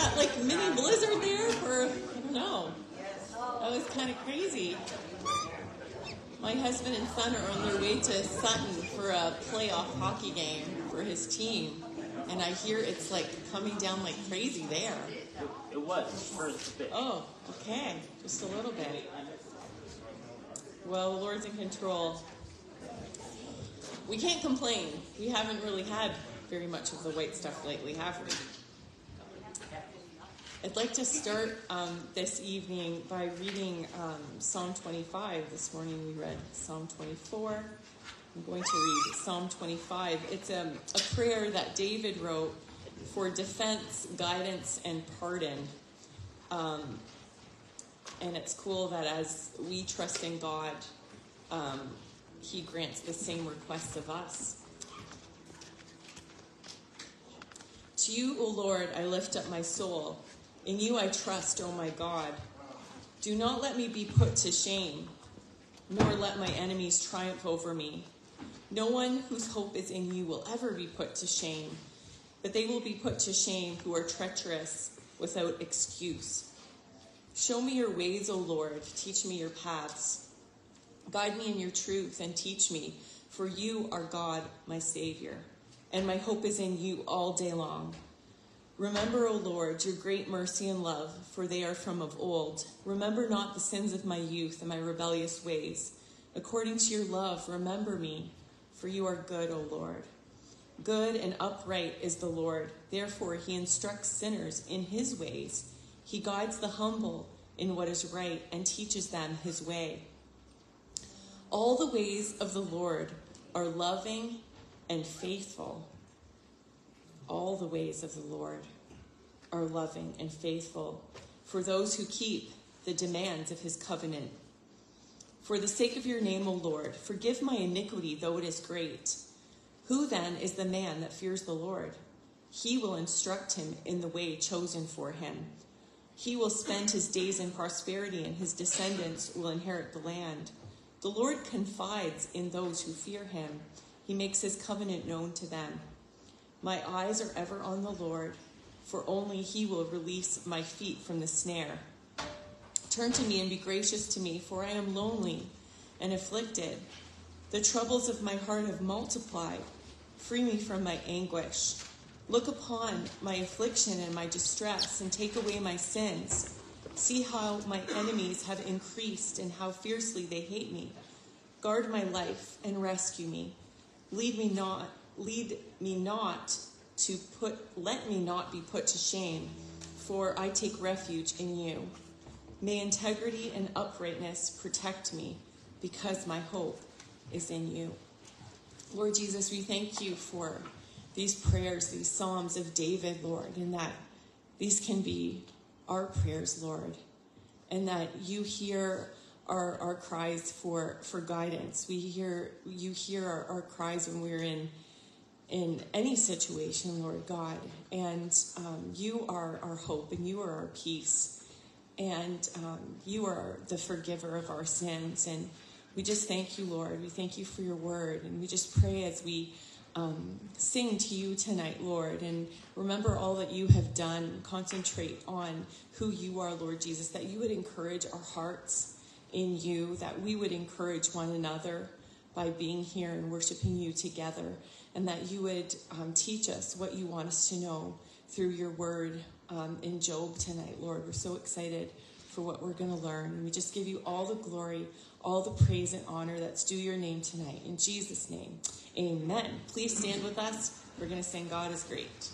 that like mini blizzard there for, I don't know. That was kind of crazy. My husband and son are on their way to Sutton for a playoff hockey game for his team. And I hear it's like coming down like crazy there. It was first bit. Oh, okay. Just a little bit. Well, the Lord's in control. We can't complain. We haven't really had very much of the white stuff lately, have we? I'd like to start um, this evening by reading um, Psalm 25. This morning we read Psalm 24. I'm going to read Psalm 25. It's a, a prayer that David wrote for defense, guidance, and pardon. Um, and it's cool that as we trust in God, um, He grants the same requests of us. To you, O Lord, I lift up my soul. In you I trust, O my God. Do not let me be put to shame, nor let my enemies triumph over me. No one whose hope is in you will ever be put to shame, but they will be put to shame who are treacherous without excuse. Show me your ways, O Lord. Teach me your paths. Guide me in your truth and teach me, for you are God, my Savior, and my hope is in you all day long. Remember, O Lord, your great mercy and love, for they are from of old. Remember not the sins of my youth and my rebellious ways. According to your love, remember me, for you are good, O Lord. Good and upright is the Lord. Therefore, he instructs sinners in his ways. He guides the humble in what is right and teaches them his way. All the ways of the Lord are loving and faithful. All the ways of the Lord are loving and faithful for those who keep the demands of his covenant. For the sake of your name, O Lord, forgive my iniquity, though it is great. Who then is the man that fears the Lord? He will instruct him in the way chosen for him. He will spend his days in prosperity, and his descendants will inherit the land. The Lord confides in those who fear him. He makes his covenant known to them. My eyes are ever on the Lord, for only he will release my feet from the snare. Turn to me and be gracious to me, for I am lonely and afflicted. The troubles of my heart have multiplied. Free me from my anguish. Look upon my affliction and my distress, and take away my sins. See how my enemies have increased and how fiercely they hate me. Guard my life and rescue me. Lead me not, lead me not to put, let me not be put to shame, for I take refuge in you. May integrity and uprightness protect me, because my hope is in you. Lord Jesus, we thank you for these prayers, these Psalms of David, Lord, and that these can be our prayers, Lord, and that you hear our, our cries for, for guidance. We hear you hear our, our cries when we're in in any situation, Lord God, and um, you are our hope and you are our peace, and um, you are the forgiver of our sins. And we just thank you, Lord. We thank you for your word, and we just pray as we um, sing to you tonight, Lord, and remember all that you have done. Concentrate on who you are, Lord Jesus, that you would encourage our hearts in you, that we would encourage one another by being here and worshiping you together, and that you would um, teach us what you want us to know through your word um, in Job tonight, Lord. We're so excited for what we're going to learn. We just give you all the glory, all the praise and honor that's due your name tonight. In Jesus' name, amen. Please stand with us. We're going to sing God is Great.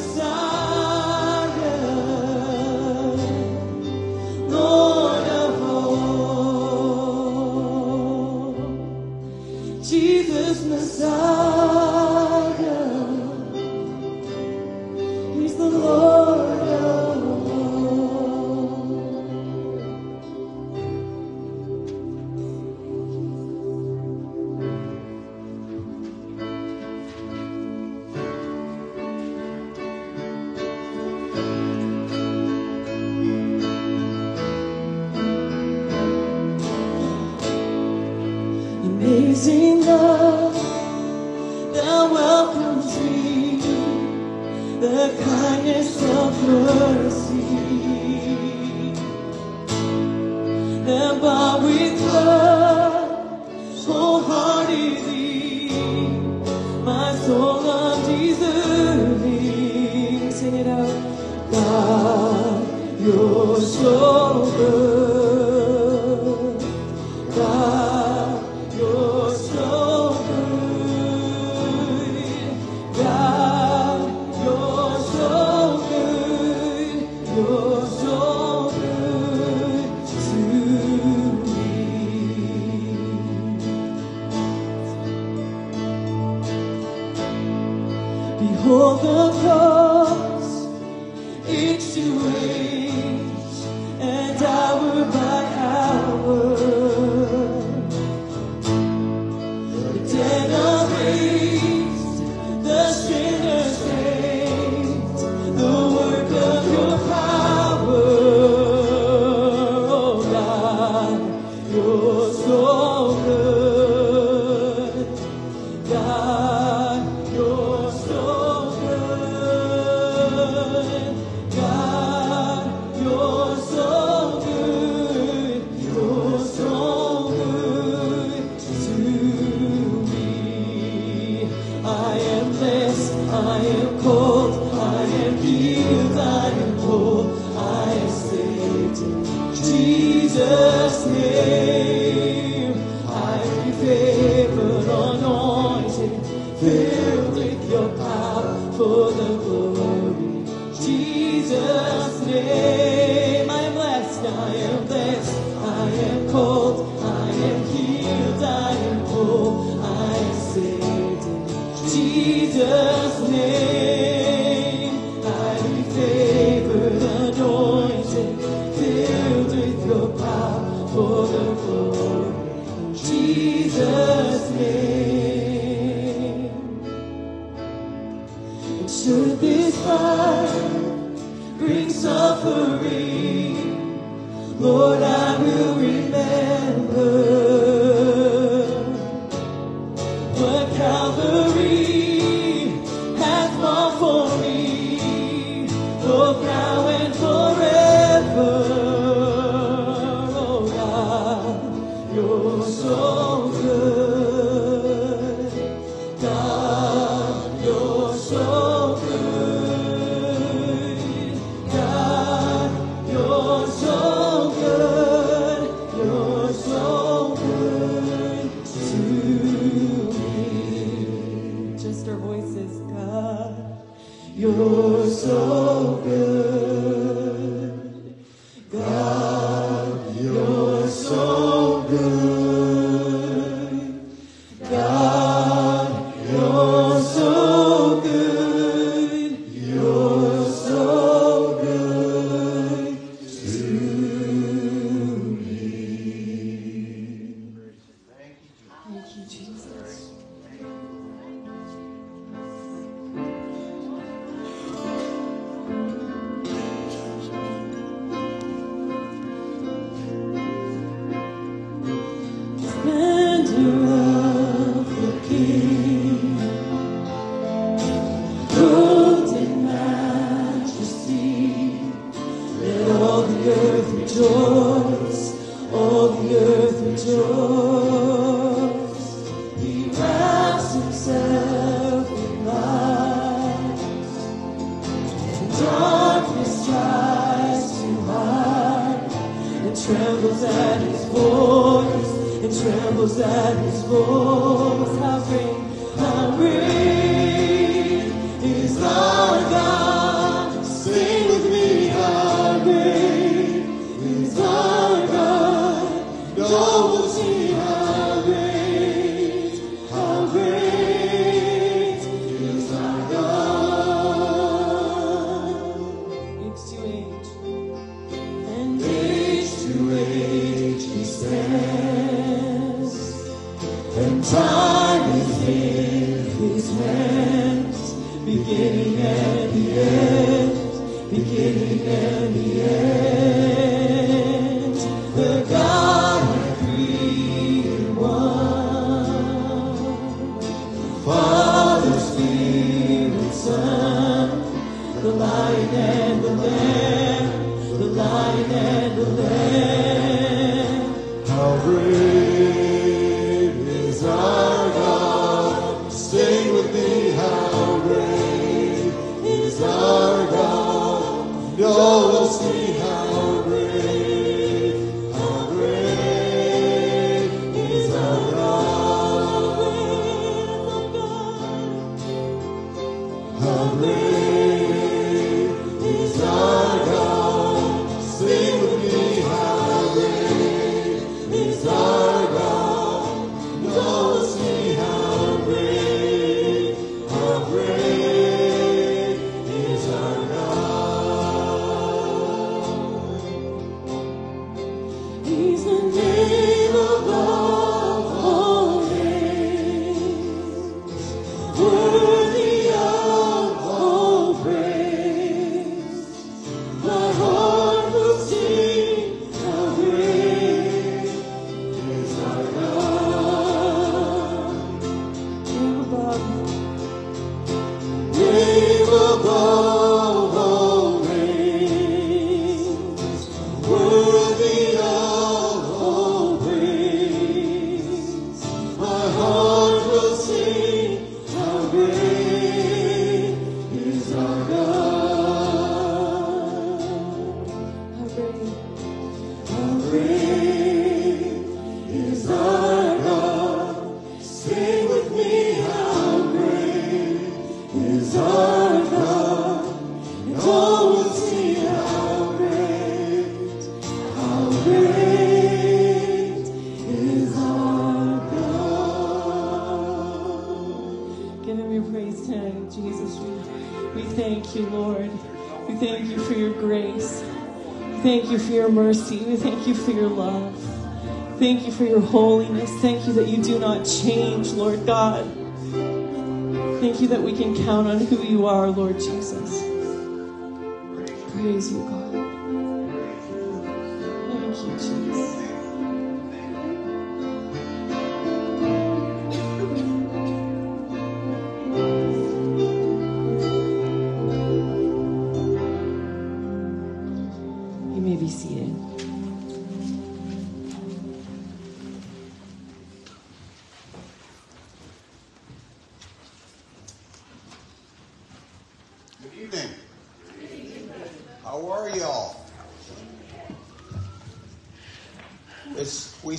sun. God? Can count on who you are, Lord Jesus. Praise you, God. Thank you, Jesus.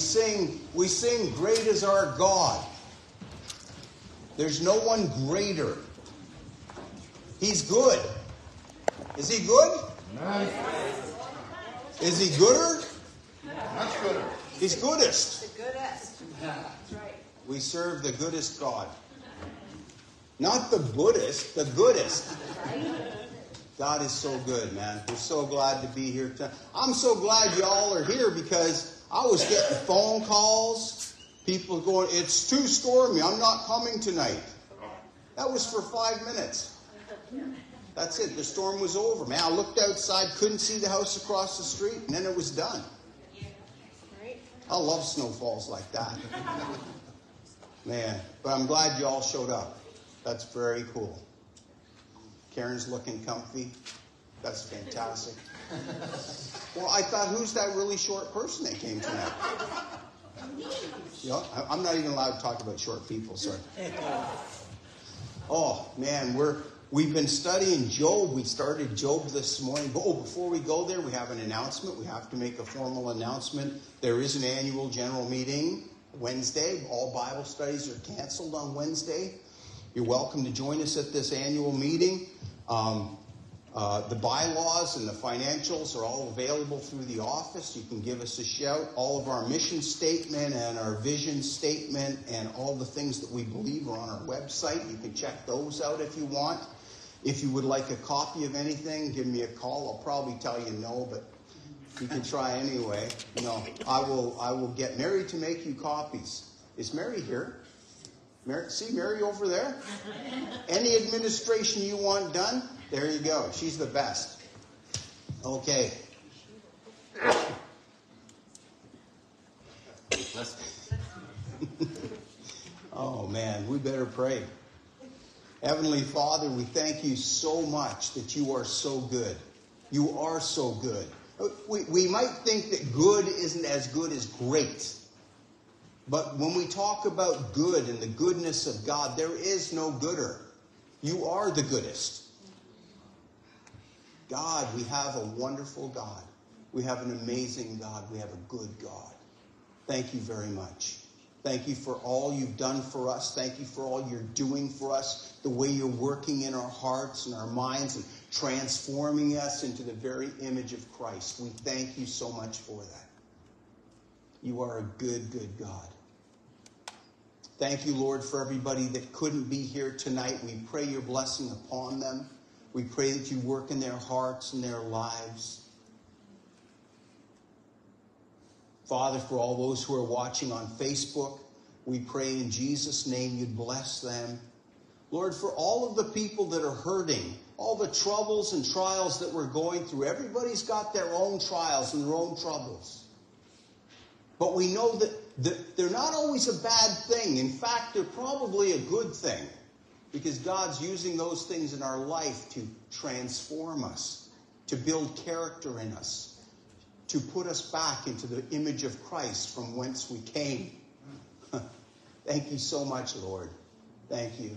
Sing, we sing, "Great is our God." There's no one greater. He's good. Is he good? Is he gooder? Much gooder. He's goodest. The goodest. That's right. We serve the goodest God. Not the Buddhist, the goodest. God is so good, man. We're so glad to be here. I'm so glad y'all are here because I was getting phone calls, people going, it's too stormy. I'm not coming tonight. That was for five minutes. That's it. The storm was over, man. I looked outside, couldn't see the house across the street, and then it was done. I love snowfalls like that. Man, but I'm glad you all showed up. That's very cool. Karen's looking comfy. That's fantastic. Well, I thought, who's that really short person that came tonight? Yeah, I- I'm not even allowed to talk about short people, sorry. Oh man, we're we've been studying Job. We started Job this morning. But oh, before we go there, we have an announcement. We have to make a formal announcement. There is an annual general meeting Wednesday. All Bible studies are canceled on Wednesday. You're welcome to join us at this annual meeting. Um, uh, the bylaws and the financials are all available through the office. You can give us a shout. All of our mission statement and our vision statement and all the things that we believe are on our website. You can check those out if you want. If you would like a copy of anything, give me a call. I'll probably tell you no, but you can try anyway. No, I will. I will get Mary to make you copies. Is Mary here? Mary, see Mary over there? Any administration you want done, there you go. She's the best. Okay. Oh man, we better pray. Heavenly Father, we thank you so much that you are so good. You are so good. We, we might think that good isn't as good as great. But when we talk about good and the goodness of God, there is no gooder. You are the goodest. God, we have a wonderful God. We have an amazing God. We have a good God. Thank you very much. Thank you for all you've done for us. Thank you for all you're doing for us, the way you're working in our hearts and our minds and transforming us into the very image of Christ. We thank you so much for that. You are a good, good God. Thank you, Lord, for everybody that couldn't be here tonight. We pray your blessing upon them. We pray that you work in their hearts and their lives. Father, for all those who are watching on Facebook, we pray in Jesus' name you'd bless them. Lord, for all of the people that are hurting, all the troubles and trials that we're going through, everybody's got their own trials and their own troubles. But we know that, they're not always a bad thing. In fact, they're probably a good thing because God's using those things in our life to transform us, to build character in us, to put us back into the image of Christ from whence we came. Thank you so much, Lord. Thank you.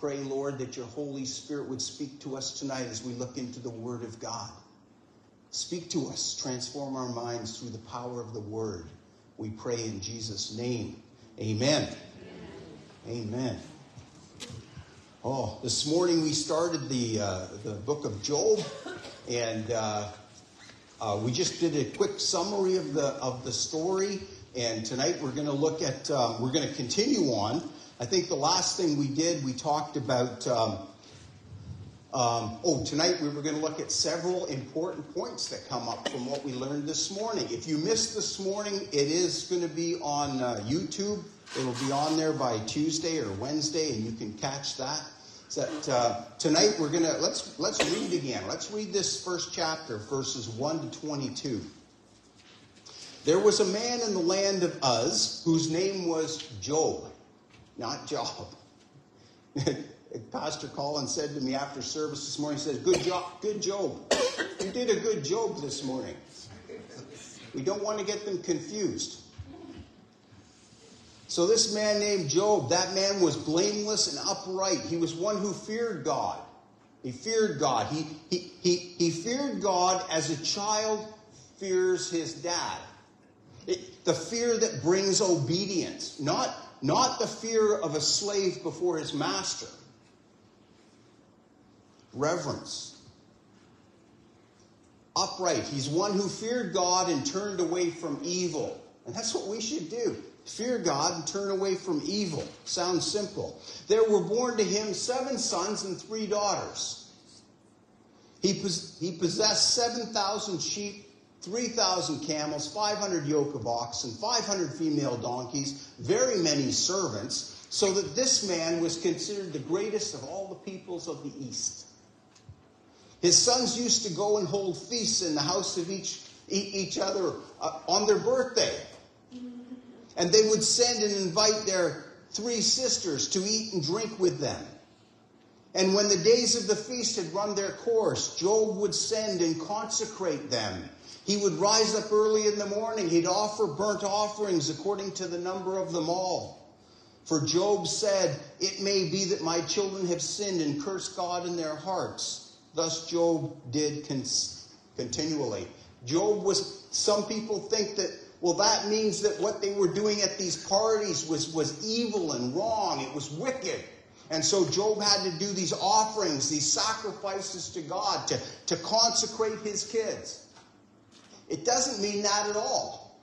Pray, Lord, that your Holy Spirit would speak to us tonight as we look into the Word of God. Speak to us, transform our minds through the power of the Word. We pray in Jesus' name. Amen. Amen. Oh, this morning we started the uh, the book of Job, and uh, uh, we just did a quick summary of the of the story. And tonight we're going to look at um, we're going to continue on. I think the last thing we did we talked about. Um, um, oh, tonight we were going to look at several important points that come up from what we learned this morning. If you missed this morning, it is going to be on uh, YouTube. It'll be on there by Tuesday or Wednesday, and you can catch that. So uh, tonight we're gonna let's let's read again. Let's read this first chapter, verses one to twenty-two. There was a man in the land of Uz whose name was Job, not Job. Pastor Colin said to me after service this morning, he says, Good job, good Job. You did a good Job this morning. We don't want to get them confused. So this man named Job, that man was blameless and upright. He was one who feared God. He feared God. He, he, he, he feared God as a child fears his dad. It, the fear that brings obedience, not, not the fear of a slave before his master reverence. Upright. He's one who feared God and turned away from evil. And that's what we should do. Fear God and turn away from evil. Sounds simple. There were born to him seven sons and three daughters. He, pos- he possessed 7,000 sheep, 3,000 camels, 500 yoke of oxen, 500 female donkeys, very many servants, so that this man was considered the greatest of all the peoples of the East. His sons used to go and hold feasts in the house of each, each other uh, on their birthday. And they would send and invite their three sisters to eat and drink with them. And when the days of the feast had run their course, Job would send and consecrate them. He would rise up early in the morning. He'd offer burnt offerings according to the number of them all. For Job said, It may be that my children have sinned and cursed God in their hearts. Thus Job did con- continually. Job was, some people think that, well, that means that what they were doing at these parties was, was evil and wrong. It was wicked. And so Job had to do these offerings, these sacrifices to God to, to consecrate his kids. It doesn't mean that at all.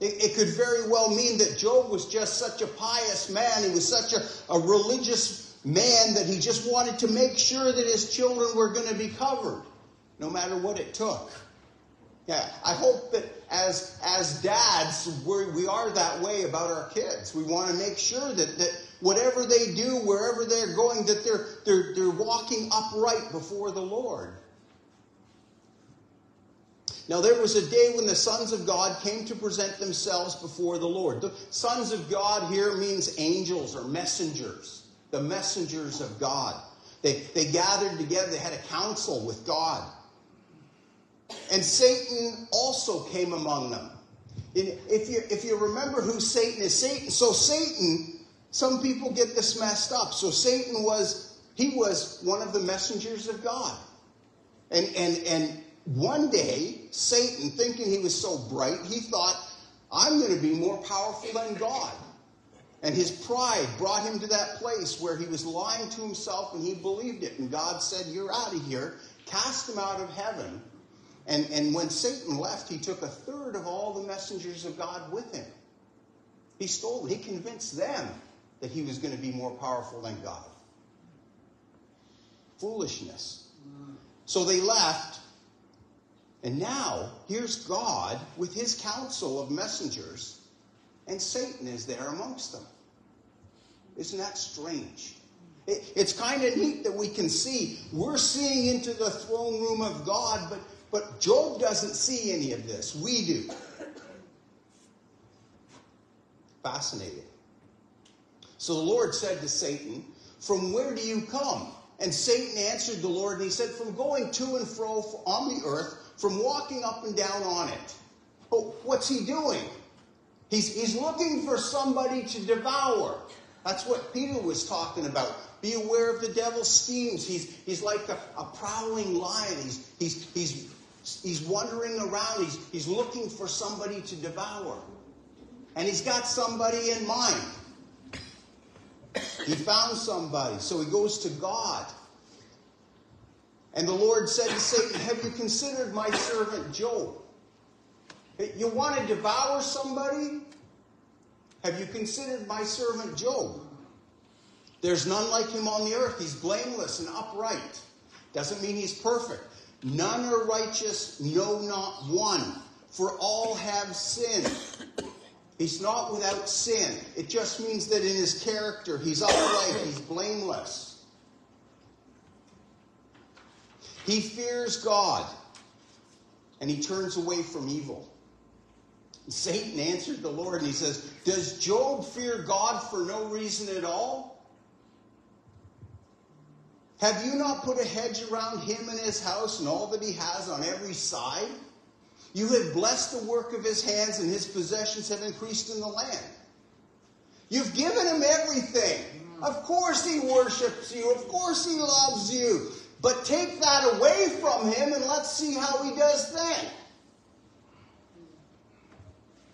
It, it could very well mean that Job was just such a pious man. He was such a, a religious man that he just wanted to make sure that his children were going to be covered, no matter what it took. Yeah, I hope that as as dads, we're, we are that way about our kids. We want to make sure that, that whatever they do, wherever they're going, that they're they're they're walking upright before the Lord. Now there was a day when the sons of God came to present themselves before the Lord. The sons of God here means angels or messengers, the messengers of God. They, they gathered together, they had a council with God. And Satan also came among them. If you, if you remember who Satan is, Satan, so Satan, some people get this messed up. So Satan was, he was one of the messengers of God. And, and, and one day, Satan, thinking he was so bright, he thought, I'm going to be more powerful than God. And his pride brought him to that place where he was lying to himself and he believed it. And God said, You're out of here. Cast him out of heaven. And, and when Satan left, he took a third of all the messengers of God with him. He stole, he convinced them that he was going to be more powerful than God. Foolishness. So they left. And now, here's God with his council of messengers, and Satan is there amongst them. Isn't that strange? It, it's kind of neat that we can see we're seeing into the throne room of God, but but Job doesn't see any of this. We do. Fascinating. So the Lord said to Satan, From where do you come? And Satan answered the Lord, and he said, From going to and fro on the earth, from walking up and down on it. Oh, what's he doing? He's, he's looking for somebody to devour. That's what Peter was talking about. Be aware of the devil's schemes. He's, he's like a, a prowling lion. He's, he's, he's He's wandering around. He's, he's looking for somebody to devour. And he's got somebody in mind. He found somebody. So he goes to God. And the Lord said to Satan, Have you considered my servant Job? You want to devour somebody? Have you considered my servant Job? There's none like him on the earth. He's blameless and upright. Doesn't mean he's perfect. None are righteous, no, not one. For all have sinned. He's not without sin. It just means that in his character, he's upright, he's blameless. He fears God, and he turns away from evil. Satan answered the Lord and he says, Does Job fear God for no reason at all? Have you not put a hedge around him and his house and all that he has on every side? You have blessed the work of his hands, and his possessions have increased in the land. You've given him everything. Of course he worships you. Of course he loves you. But take that away from him and let's see how he does then.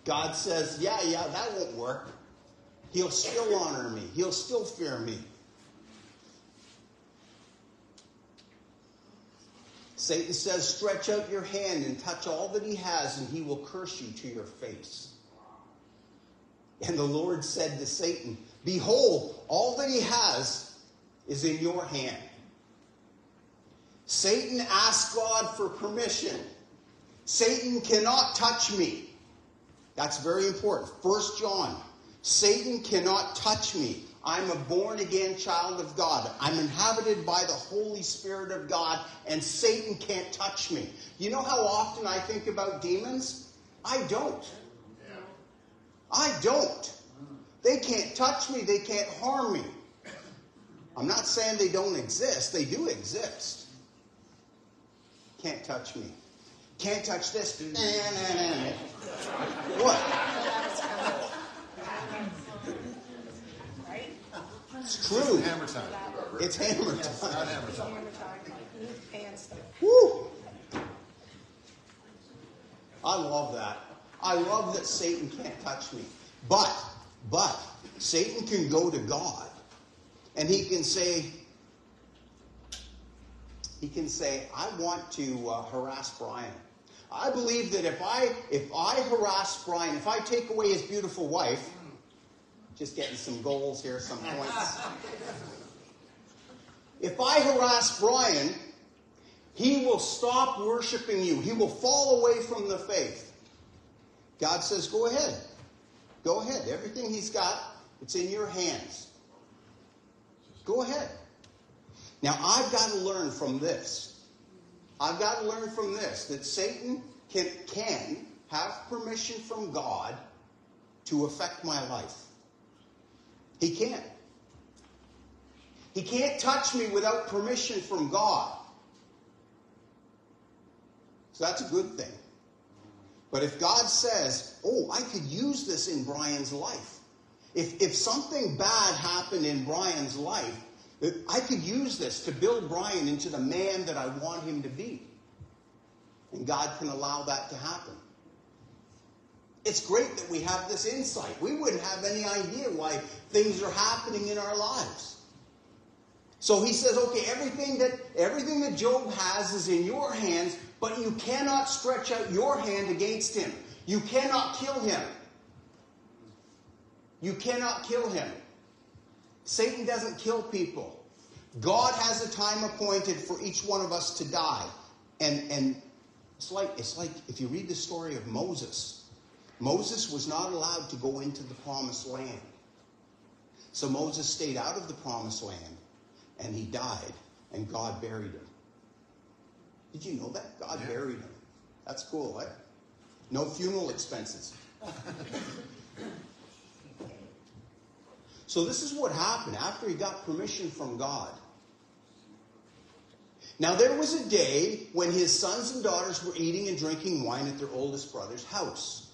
God says, Yeah, yeah, that won't work. He'll still honor me, he'll still fear me. Satan says, Stretch out your hand and touch all that he has, and he will curse you to your face. And the Lord said to Satan, Behold, all that he has is in your hand. Satan asked God for permission. Satan cannot touch me. That's very important. First John. Satan cannot touch me. I'm a born again child of God. I'm inhabited by the Holy Spirit of God, and Satan can't touch me. You know how often I think about demons? I don't. I don't. They can't touch me, they can't harm me. I'm not saying they don't exist, they do exist. Can't touch me. Can't touch this. what? It's true. It's hammer time. It's hammer time. It's not hammer time. Woo! I love that. I love that Satan can't touch me. But, but, Satan can go to God and he can say, he can say, I want to uh, harass Brian. I believe that if I if I harass Brian, if I take away his beautiful wife, just getting some goals here, some points. if I harass Brian, he will stop worshiping you. He will fall away from the faith. God says, Go ahead. Go ahead. Everything he's got, it's in your hands. Go ahead. Now, I've got to learn from this. I've got to learn from this that Satan can, can have permission from God to affect my life. He can't. He can't touch me without permission from God. So that's a good thing. But if God says, oh, I could use this in Brian's life, if, if something bad happened in Brian's life, I could use this to build Brian into the man that I want him to be. And God can allow that to happen. It's great that we have this insight. We wouldn't have any idea why things are happening in our lives. So he says, okay, everything that everything that Job has is in your hands, but you cannot stretch out your hand against him. You cannot kill him. You cannot kill him. Satan doesn't kill people. God has a time appointed for each one of us to die. And and it's like it's like if you read the story of Moses. Moses was not allowed to go into the promised land. So Moses stayed out of the promised land and he died and God buried him. Did you know that? God yeah. buried him. That's cool, right? No funeral expenses. so this is what happened after he got permission from God. Now there was a day when his sons and daughters were eating and drinking wine at their oldest brother's house.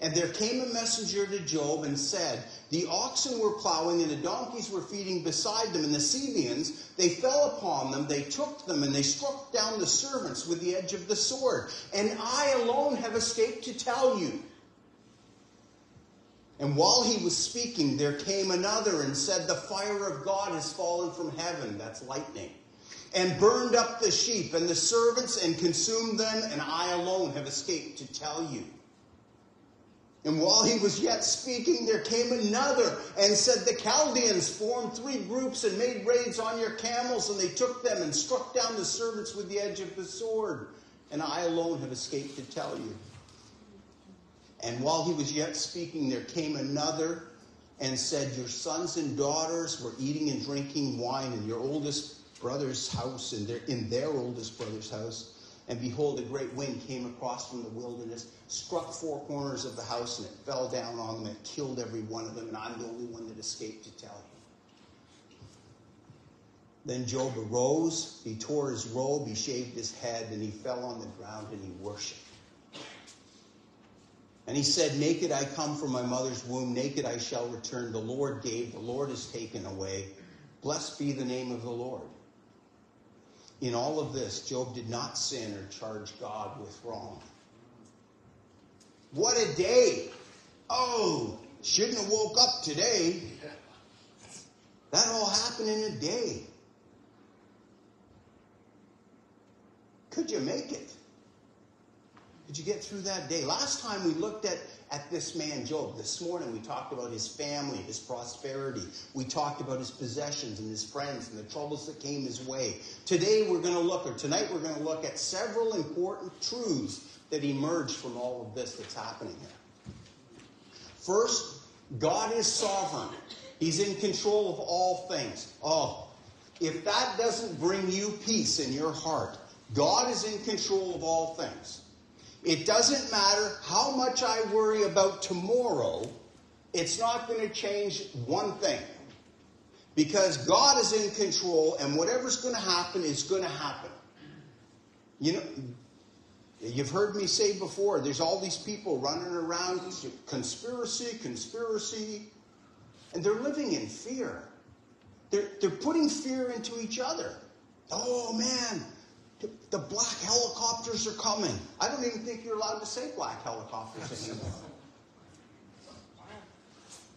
And there came a messenger to Job and said, The oxen were plowing and the donkeys were feeding beside them, and the Sabeans, they fell upon them, they took them, and they struck down the servants with the edge of the sword. And I alone have escaped to tell you. And while he was speaking, there came another and said, The fire of God has fallen from heaven. That's lightning. And burned up the sheep and the servants and consumed them, and I alone have escaped to tell you. And while he was yet speaking, there came another and said, The Chaldeans formed three groups and made raids on your camels, and they took them and struck down the servants with the edge of the sword. And I alone have escaped to tell you. And while he was yet speaking, there came another and said, Your sons and daughters were eating and drinking wine in your oldest brother's house, in their, in their oldest brother's house. And behold, a great wind came across from the wilderness, struck four corners of the house, and it fell down on them and killed every one of them. And I'm the only one that escaped to tell you. Then Job arose, he tore his robe, he shaved his head, and he fell on the ground and he worshiped. And he said, Naked I come from my mother's womb, naked I shall return. The Lord gave, the Lord has taken away. Blessed be the name of the Lord. In all of this, Job did not sin or charge God with wrong. What a day! Oh, shouldn't have woke up today. That all happened in a day. Could you make it? Could you get through that day? Last time we looked at at this man Job. This morning we talked about his family, his prosperity. We talked about his possessions and his friends and the troubles that came his way. Today we're going to look, or tonight we're going to look at several important truths that emerge from all of this that's happening here. First, God is sovereign. He's in control of all things. Oh, if that doesn't bring you peace in your heart, God is in control of all things. It doesn't matter how much I worry about tomorrow, it's not going to change one thing. Because God is in control, and whatever's going to happen is going to happen. You know, you've heard me say before, there's all these people running around, conspiracy, conspiracy, and they're living in fear. They're, they're putting fear into each other. Oh man, the black helicopters are coming. I don't even think you're allowed to say black helicopters anymore.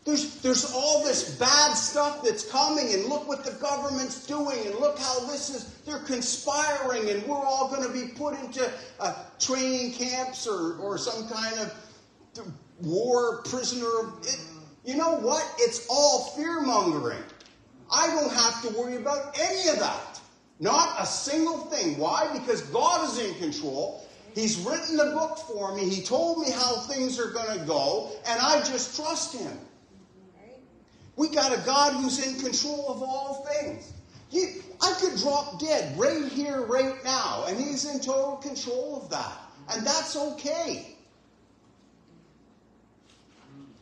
There's, there's all this bad stuff that's coming, and look what the government's doing, and look how this is, they're conspiring, and we're all going to be put into uh, training camps or, or some kind of war prisoner. It, you know what? It's all fear mongering. I don't have to worry about any of that. Not a single thing. Why? Because God is in control. He's written the book for me. He told me how things are going to go, and I just trust Him. We got a God who's in control of all things. I could drop dead right here, right now, and He's in total control of that. And that's okay.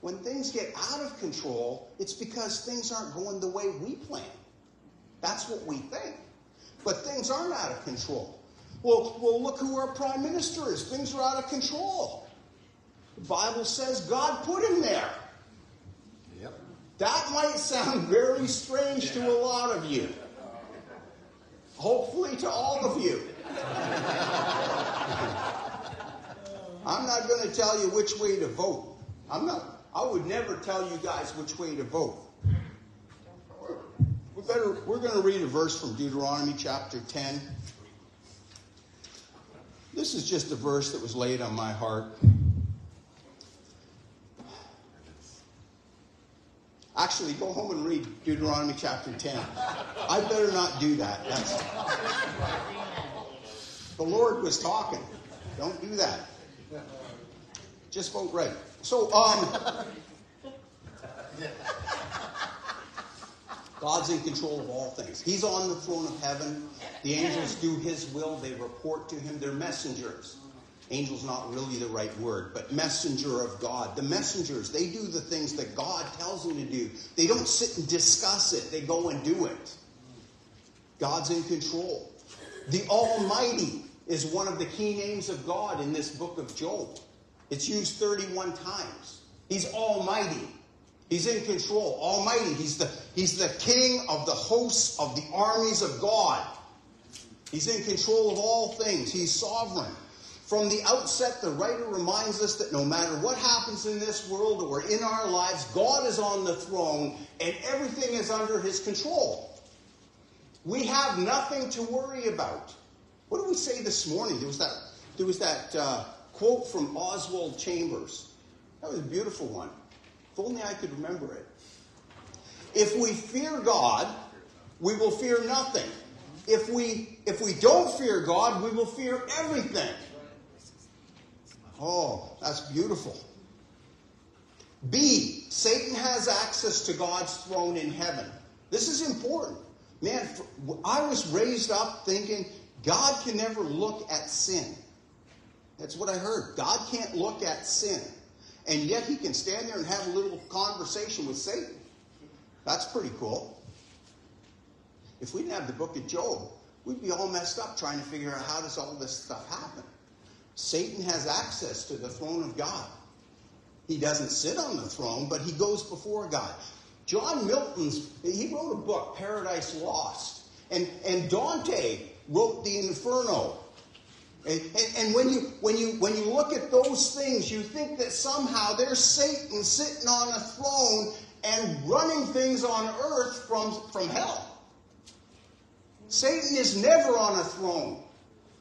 When things get out of control, it's because things aren't going the way we plan. That's what we think. But things aren't out of control. Well, well, look who our prime minister is. Things are out of control. The Bible says God put him there. Yep. That might sound very strange to a lot of you. Hopefully, to all of you. I'm not going to tell you which way to vote. I'm not. I would never tell you guys which way to vote. Better. We're going to read a verse from Deuteronomy chapter 10. This is just a verse that was laid on my heart. Actually, go home and read Deuteronomy chapter 10. I better not do that. That's, the Lord was talking. Don't do that. Just vote right. So, um, God's in control of all things. He's on the throne of heaven. The angels do His will. They report to Him. They're messengers. Angel's not really the right word, but messenger of God. The messengers, they do the things that God tells them to do. They don't sit and discuss it, they go and do it. God's in control. The Almighty is one of the key names of God in this book of Job. It's used 31 times. He's Almighty. He's in control. Almighty. He's the, he's the king of the hosts of the armies of God. He's in control of all things. He's sovereign. From the outset, the writer reminds us that no matter what happens in this world or in our lives, God is on the throne and everything is under his control. We have nothing to worry about. What did we say this morning? There was that, there was that uh, quote from Oswald Chambers. That was a beautiful one. If only I could remember it. If we fear God, we will fear nothing. If we if we don't fear God, we will fear everything. Oh, that's beautiful. B, Satan has access to God's throne in heaven. This is important. Man, I was raised up thinking God can never look at sin. That's what I heard. God can't look at sin. And yet he can stand there and have a little conversation with Satan. That's pretty cool. If we didn't have the book of Job, we'd be all messed up trying to figure out how does all this stuff happen. Satan has access to the throne of God. He doesn't sit on the throne, but he goes before God. John Milton's, he wrote a book, Paradise Lost. And, and Dante wrote the Inferno. And, and, and, when you when you when you look at those things, you think that somehow there's Satan sitting on a throne and running things on earth from, from hell. Satan is never on a throne.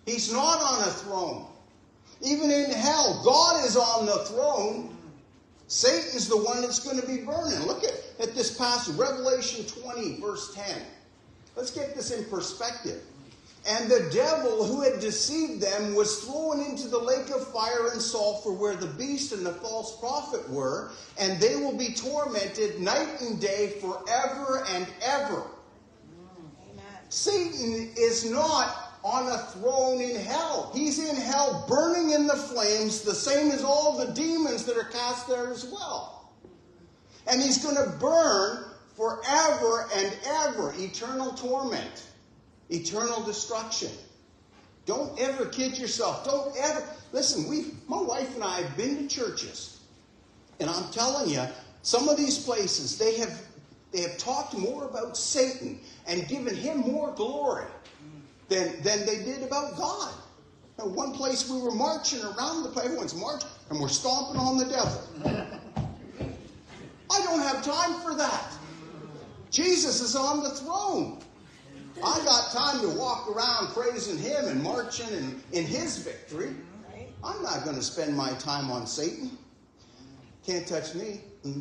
He's not on a throne. Even in hell, God is on the throne. Satan's the one that's going to be burning. Look at, at this passage, Revelation 20, verse 10. Let's get this in perspective. And the devil who had deceived them was thrown into the lake of fire and sulfur where the beast and the false prophet were, and they will be tormented night and day forever and ever. Amen. Satan is not on a throne in hell. He's in hell burning in the flames, the same as all the demons that are cast there as well. And he's going to burn forever and ever, eternal torment eternal destruction. Don't ever kid yourself. Don't ever listen. We, my wife and I, have been to churches, and I'm telling you, some of these places they have they have talked more about Satan and given him more glory than than they did about God. Now, one place we were marching around the place, everyone's marching, and we're stomping on the devil. I don't have time for that. Jesus is on the throne. I got time to walk around praising him and marching in, in his victory. I'm not going to spend my time on Satan. Can't touch me.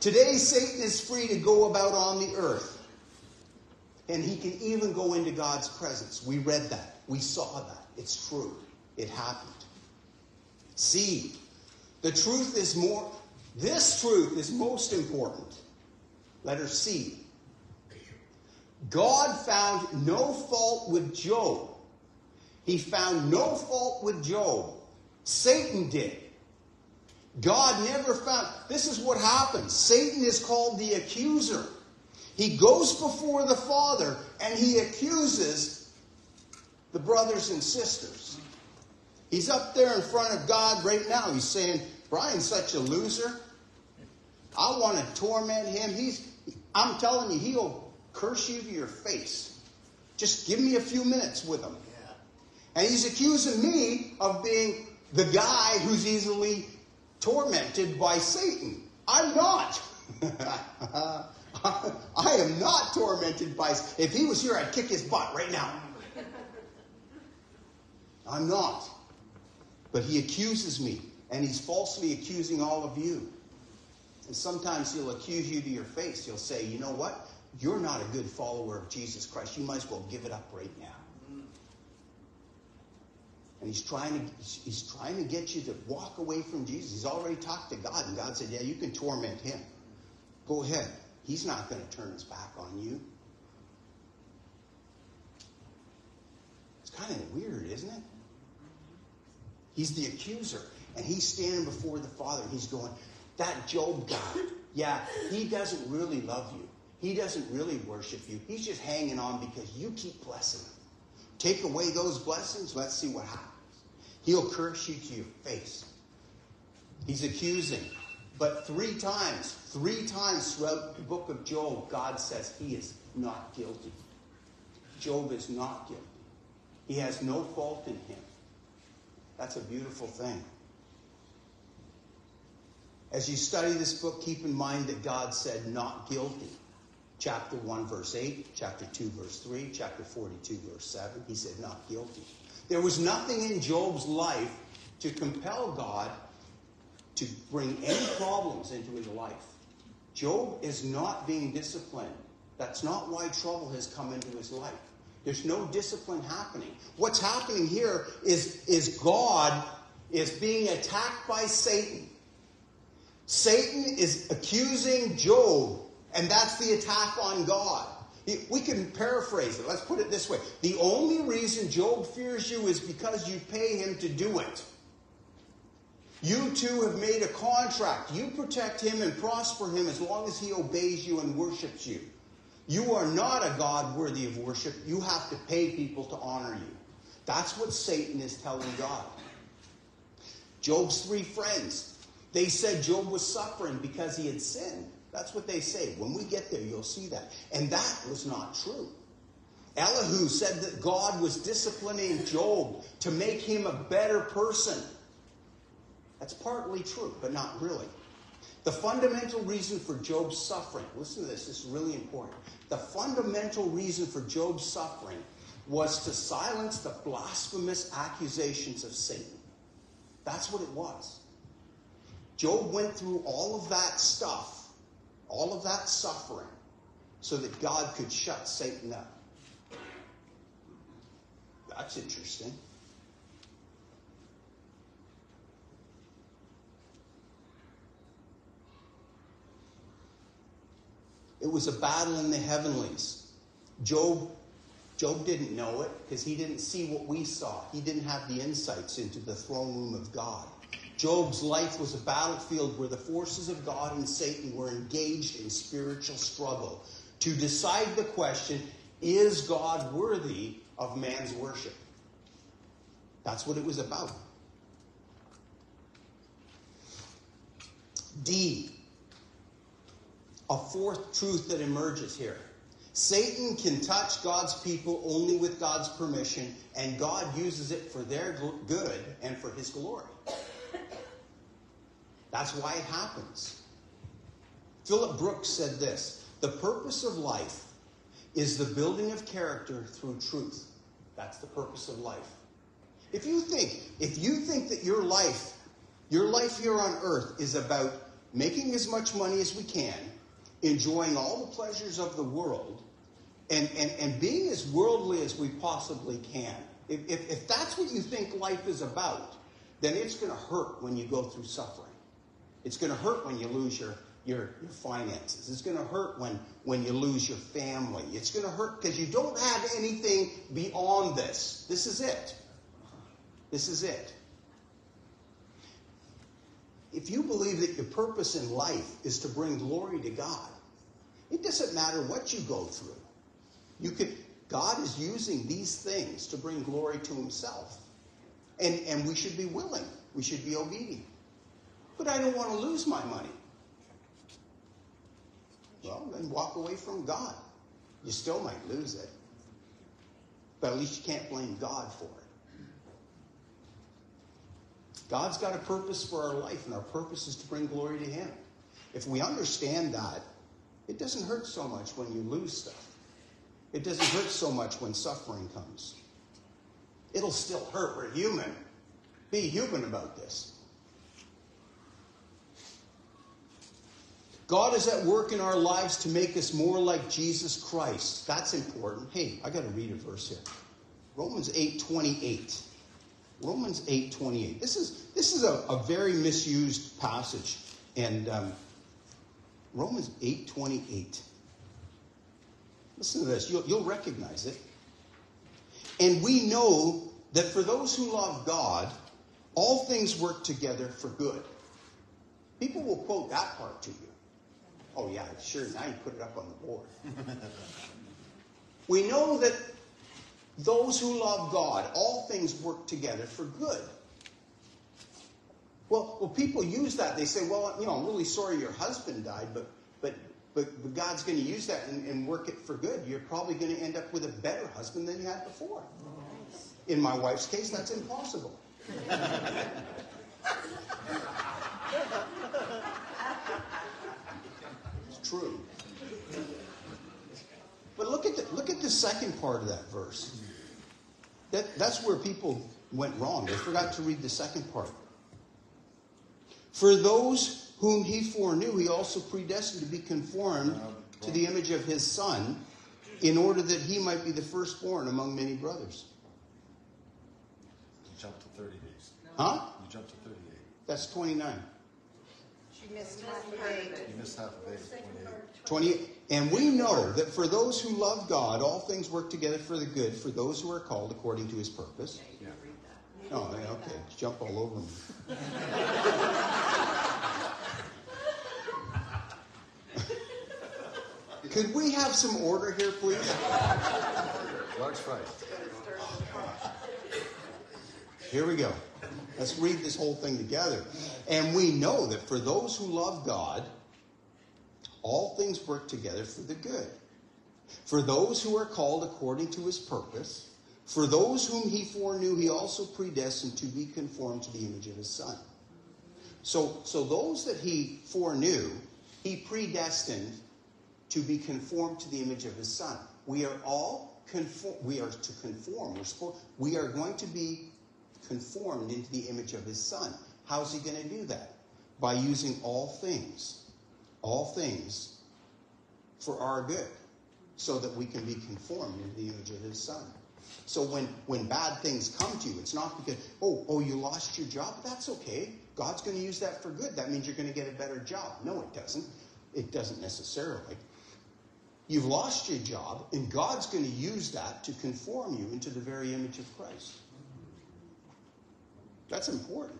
Today, Satan is free to go about on the earth. And he can even go into God's presence. We read that. We saw that. It's true. It happened. See, the truth is more, this truth is most important. Letter C. God found no fault with Job, He found no fault with Job. Satan did. God never found. This is what happens. Satan is called the accuser. He goes before the Father and he accuses the brothers and sisters. He's up there in front of God right now. He's saying, Brian's such a loser. I want to torment him. He's I'm telling you, he'll curse you to your face. Just give me a few minutes with him. And he's accusing me of being the guy who's easily tormented by Satan. I'm not. I am not tormented by. If he was here, I'd kick his butt right now. I'm not. But he accuses me, and he's falsely accusing all of you. And sometimes he'll accuse you to your face. He'll say, you know what? You're not a good follower of Jesus Christ. You might as well give it up right now. And he's trying to he's trying to get you to walk away from Jesus. He's already talked to God, and God said, Yeah, you can torment him. Go ahead. He's not going to turn his back on you. It's kind of weird, isn't it? He's the accuser, and he's standing before the Father, he's going, That Job guy, yeah, he doesn't really love you. He doesn't really worship you. He's just hanging on because you keep blessing him. Take away those blessings, let's see what happens. He'll curse you to your face. He's accusing. But three times, three times throughout the book of Job, God says he is not guilty. Job is not guilty. He has no fault in him. That's a beautiful thing. As you study this book, keep in mind that God said not guilty. Chapter 1, verse 8, chapter 2, verse 3, chapter 42, verse 7. He said not guilty. There was nothing in Job's life to compel God to bring any problems into his life. Job is not being disciplined. That's not why trouble has come into his life. There's no discipline happening. What's happening here is, is God is being attacked by Satan. Satan is accusing Job, and that's the attack on God. We can paraphrase it. Let's put it this way. The only reason Job fears you is because you pay him to do it. You two have made a contract. You protect him and prosper him as long as he obeys you and worships you. You are not a God worthy of worship. You have to pay people to honor you. That's what Satan is telling God. Job's three friends, they said Job was suffering because he had sinned. That's what they say. When we get there, you'll see that. And that was not true. Elihu said that God was disciplining Job to make him a better person. That's partly true, but not really. The fundamental reason for Job's suffering, listen to this, this is really important. The fundamental reason for Job's suffering was to silence the blasphemous accusations of Satan. That's what it was. Job went through all of that stuff all of that suffering so that God could shut Satan up. That's interesting. It was a battle in the heavenlies. Job Job didn't know it because he didn't see what we saw. He didn't have the insights into the throne room of God. Job's life was a battlefield where the forces of God and Satan were engaged in spiritual struggle to decide the question is God worthy of man's worship? That's what it was about. D. A fourth truth that emerges here. Satan can touch God's people only with God's permission, and God uses it for their good and for his glory. That's why it happens. Phillips Brooks said this The purpose of life is the building of character through truth. That's the purpose of life. If you think, if you think that your life, your life here on earth is about making as much money as we can, enjoying all the pleasures of the world, and, and, and being as worldly as we possibly can, if, if, if that's what you think life is about, then it's going to hurt when you go through suffering. It's going to hurt when you lose your, your, your finances. It's going to hurt when, when you lose your family. It's going to hurt because you don't have anything beyond this. This is it. This is it. If you believe that your purpose in life is to bring glory to God, it doesn't matter what you go through. You could God is using these things to bring glory to himself. And and we should be willing. We should be obedient. But I don't want to lose my money. Well, then walk away from God. You still might lose it. But at least you can't blame God for it. God's got a purpose for our life, and our purpose is to bring glory to Him. If we understand that, it doesn't hurt so much when you lose stuff. It doesn't hurt so much when suffering comes. It'll still hurt. We're human. Be human about this. God is at work in our lives to make us more like Jesus Christ. That's important. Hey, I got to read a verse here. Romans 8:28. Romans 8:28. This is this is a, a very misused passage, and um, Romans 8:28. Listen to this. You'll, you'll recognize it. And we know that for those who love God, all things work together for good. People will quote that part to you. Oh, yeah, sure. Now you put it up on the board. we know that those who love God, all things work together for good. Well, well, people use that. They say, well, you know, I'm really sorry your husband died, but, but, but, but God's going to use that and, and work it for good. You're probably going to end up with a better husband than you had before. In my wife's case, that's impossible. true. But look at the, look at the second part of that verse. That, that's where people went wrong. They forgot to read the second part. For those whom he foreknew, he also predestined to be conformed to the image of his son, in order that he might be the firstborn among many brothers. You jumped to 30 days. Huh? You jumped to 38. That's 29. She missed half a day. You missed half of 8. 28. 28. And we know that for those who love God, all things work together for the good, for those who are called according to his purpose. Yeah. Oh, yeah, okay. Jump all over me. Could we have some order here, please? Clark's right. Here we go. Let's read this whole thing together. And we know that for those who love God, all things work together for the good. For those who are called according to his purpose, for those whom he foreknew, he also predestined to be conformed to the image of his son. So, so those that he foreknew, he predestined to be conformed to the image of his son. We are all conform, we are to conform. We're we are going to be conformed into the image of his son. How's he going to do that? By using all things, all things for our good, so that we can be conformed into the image of his son. So when, when bad things come to you, it's not because, oh, oh, you lost your job? That's okay. God's going to use that for good. That means you're going to get a better job. No, it doesn't. It doesn't necessarily. You've lost your job, and God's going to use that to conform you into the very image of Christ. That's important.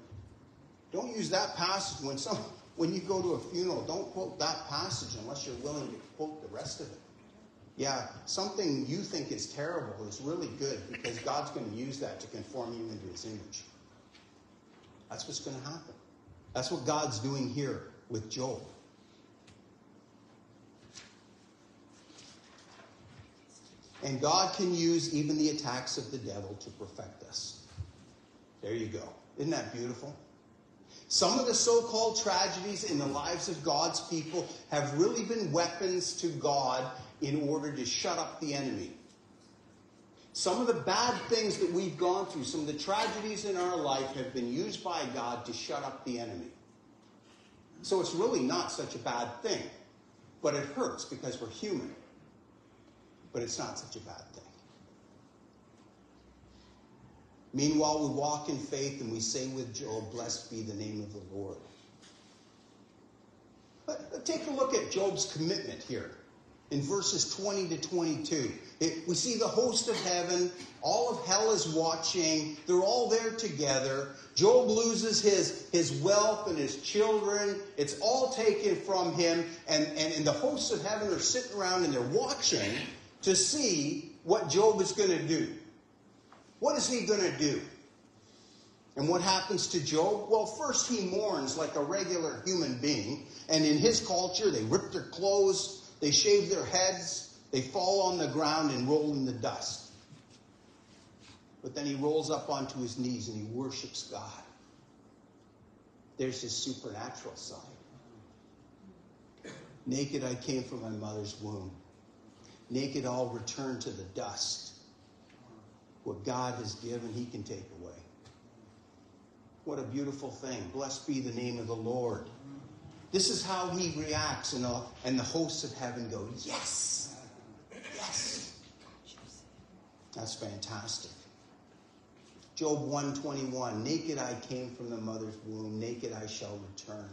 Don't use that passage when some when you go to a funeral. Don't quote that passage unless you're willing to quote the rest of it. Yeah, something you think is terrible is really good because God's going to use that to conform you into His image. That's what's going to happen. That's what God's doing here with Job. And God can use even the attacks of the devil to perfect us. There you go. Isn't that beautiful? Some of the so called tragedies in the lives of God's people have really been weapons to God in order to shut up the enemy. Some of the bad things that we've gone through, some of the tragedies in our life have been used by God to shut up the enemy. So it's really not such a bad thing. But it hurts because we're human. But it's not such a bad thing. Meanwhile, we walk in faith and we say with Job, Blessed be the name of the Lord. But take a look at Job's commitment here. in verses 20 to 22. It, we see the host of heaven, all of hell is watching, they're all there together. Job loses his, his wealth and his children, it's all taken from him, and, and, and the hosts of heaven are sitting around and they're watching to see what Job is going to do. What is he going to do? And what happens to Job? Well, first he mourns like a regular human being. And in his culture, they rip their clothes, they shave their heads, they fall on the ground and roll in the dust. But then he rolls up onto his knees and he worships God. There's his supernatural side. Naked I came from my mother's womb. Naked I'll return to the dust. What God has given, he can take away. What a beautiful thing. Blessed be the name of the Lord. This is how he reacts, and, all, and the hosts of heaven go, Yes! Yes! That's fantastic. Job 121 Naked I came from the mother's womb, naked I shall return.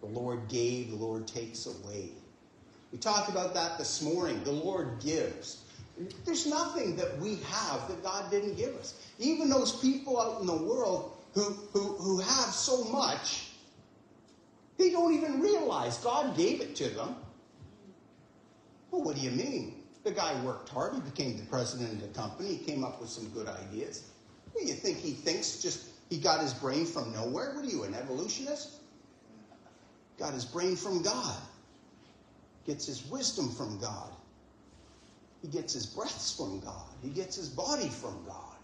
The Lord gave, the Lord takes away. We talked about that this morning. The Lord gives. There's nothing that we have that God didn't give us. Even those people out in the world who, who, who have so much, they don't even realize God gave it to them. Well, what do you mean? The guy worked hard. He became the president of the company. He came up with some good ideas. Do you think he thinks just he got his brain from nowhere? What are you, an evolutionist? Got his brain from God. Gets his wisdom from God. He gets his breaths from God. He gets his body from God.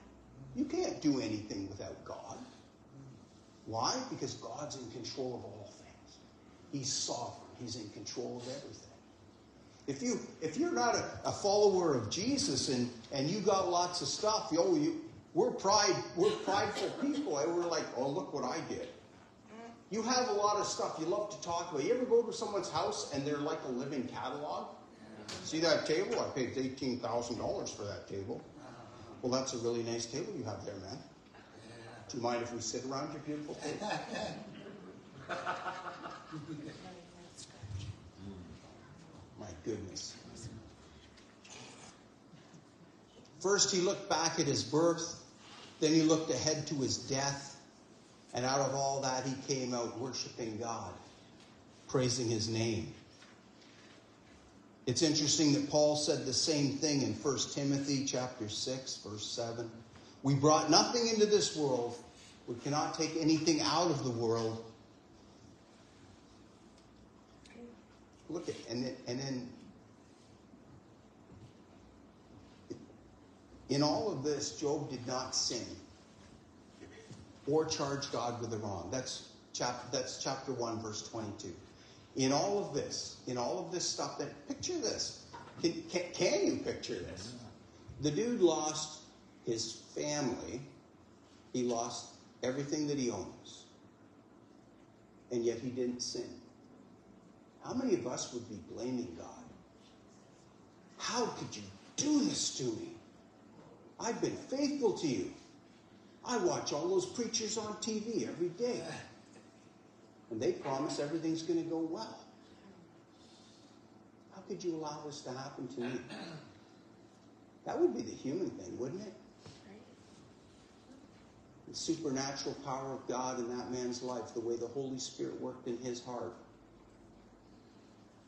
You can't do anything without God. Why? Because God's in control of all things. He's sovereign. He's in control of everything. If you if you're not a, a follower of Jesus and and you got lots of stuff, oh you we're pride we're prideful people. And we're like, oh look what I did. You have a lot of stuff you love to talk about. You ever go to someone's house and they're like a living catalog? See that table? I paid eighteen thousand dollars for that table. Well, that's a really nice table you have there, man. Do you mind if we sit around your beautiful table? My goodness. First, he looked back at his birth, then he looked ahead to his death, and out of all that, he came out worshiping God, praising his name. It's interesting that Paul said the same thing in 1 Timothy chapter 6 verse 7. We brought nothing into this world. We cannot take anything out of the world. Look at and then, and then in all of this Job did not sin or charge God with the wrong. That's chapter that's chapter 1 verse 22 in all of this, in all of this stuff, that picture this. Can, can, can, you picture this? The dude lost his family, he lost everything that he owns, and yet he didn't sin. How many of us would be blaming God? How could you do this to me? I've been faithful to you. I watch all those preachers on TV every day and they promise everything's going to go well. How could you allow this to happen to me? That would be the human thing, wouldn't it? The supernatural power of God in that man's life, the way the Holy Spirit worked in his heart.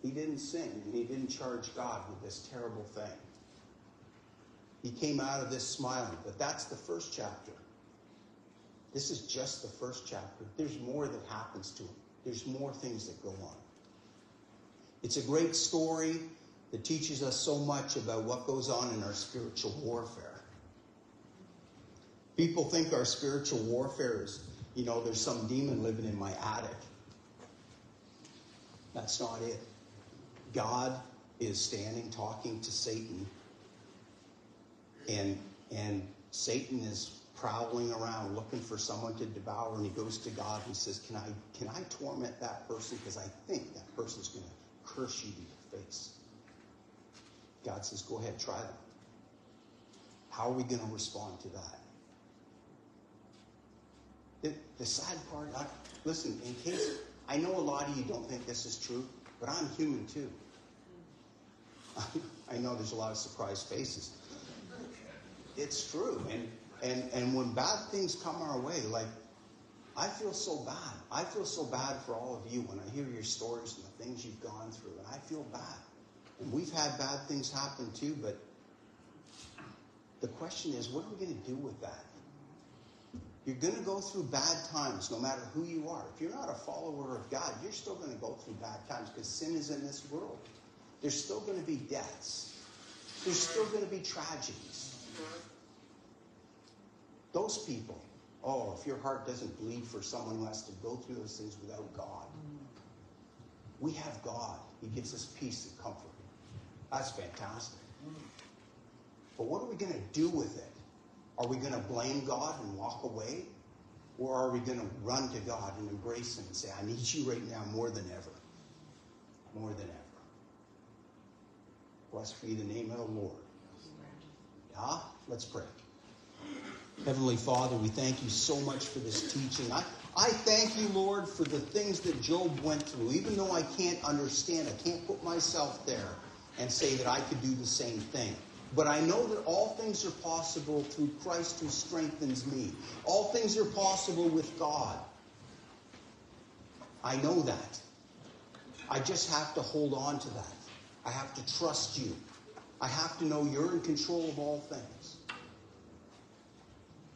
He didn't sin and he didn't charge God with this terrible thing. He came out of this smiling, but that's the first chapter. This is just the first chapter. There's more that happens to him. There's more things that go on. It's a great story that teaches us so much about what goes on in our spiritual warfare. People think our spiritual warfare is, you know, there's some demon living in my attic. That's not it. God is standing talking to Satan. And and Satan is prowling around looking for someone to devour and he goes to God and he says, Can I can I torment that person? Because I think that person's gonna curse you to your face. God says, Go ahead, try them. How are we gonna respond to that? The, the sad part, I, listen, in case I know a lot of you don't think this is true, but I'm human too. I know there's a lot of surprised faces. It's true. And, and, and when bad things come our way, like, I feel so bad. I feel so bad for all of you when I hear your stories and the things you've gone through, and I feel bad. And we've had bad things happen too, but the question is, what are we going to do with that? You're going to go through bad times no matter who you are. If you're not a follower of God, you're still going to go through bad times because sin is in this world. There's still going to be deaths, there's still going to be tragedies. Those people, oh, if your heart doesn't bleed for someone who has to go through those things without God, we have God. He gives us peace and comfort. That's fantastic. But what are we going to do with it? Are we going to blame God and walk away? Or are we going to run to God and embrace Him and say, I need you right now more than ever? More than ever. Blessed be the name of the Lord. Yeah? Let's pray. Heavenly Father, we thank you so much for this teaching. I, I thank you, Lord, for the things that Job went through. Even though I can't understand, I can't put myself there and say that I could do the same thing. But I know that all things are possible through Christ who strengthens me. All things are possible with God. I know that. I just have to hold on to that. I have to trust you. I have to know you're in control of all things.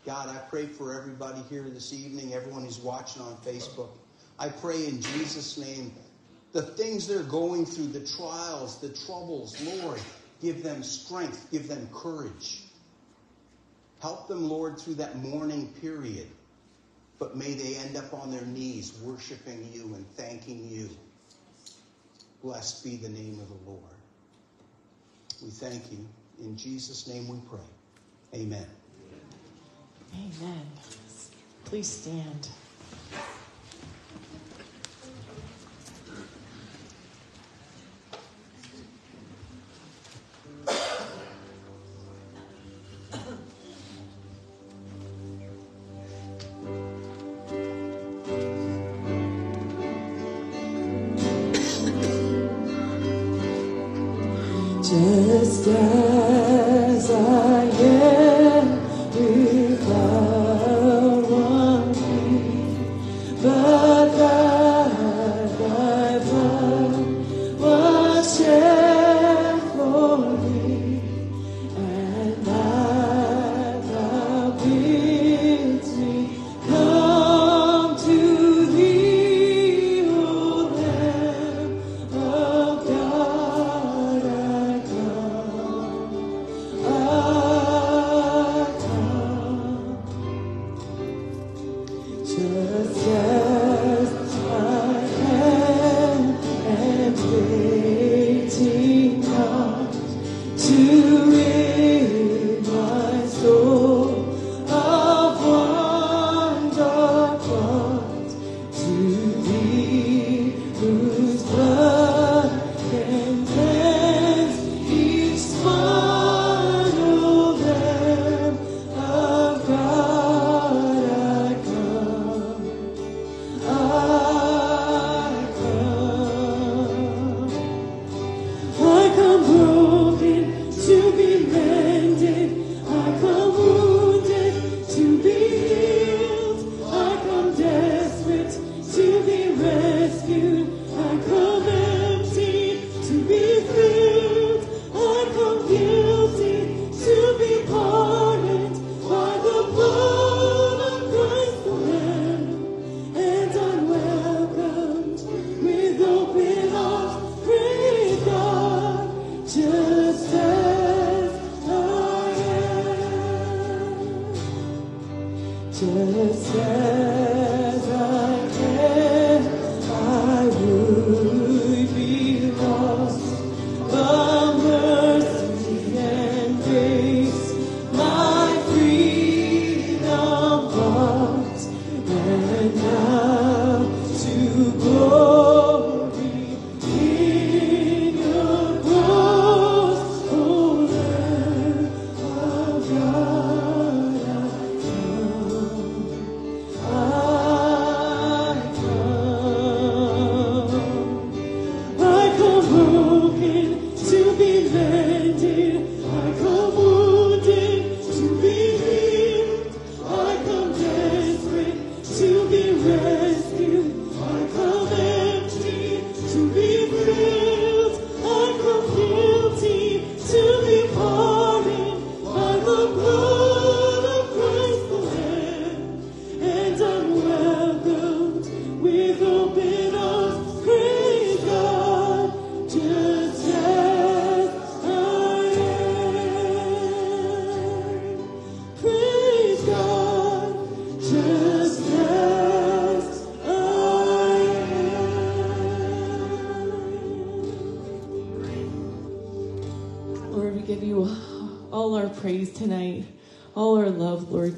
God, I pray for everybody here this evening, everyone who's watching on Facebook. I pray in Jesus' name the things they're going through, the trials, the troubles, Lord, give them strength, give them courage. Help them, Lord, through that mourning period. But may they end up on their knees worshiping you and thanking you. Blessed be the name of the Lord. We thank you. In Jesus' name we pray. Amen. Amen. Please stand. Just as I am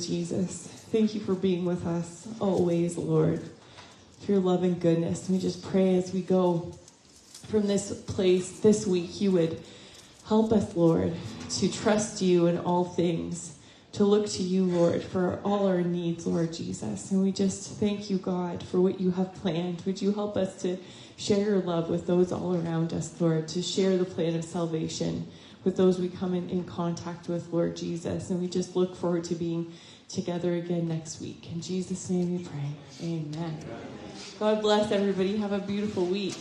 Jesus. Thank you for being with us always, Lord, for your love and goodness. We just pray as we go from this place this week, you would help us, Lord, to trust you in all things, to look to you, Lord, for all our needs, Lord Jesus. And we just thank you, God, for what you have planned. Would you help us to share your love with those all around us, Lord, to share the plan of salvation with those we come in, in contact with, Lord Jesus. And we just look forward to being together again next week. In Jesus' name we pray. Amen. God bless everybody. Have a beautiful week.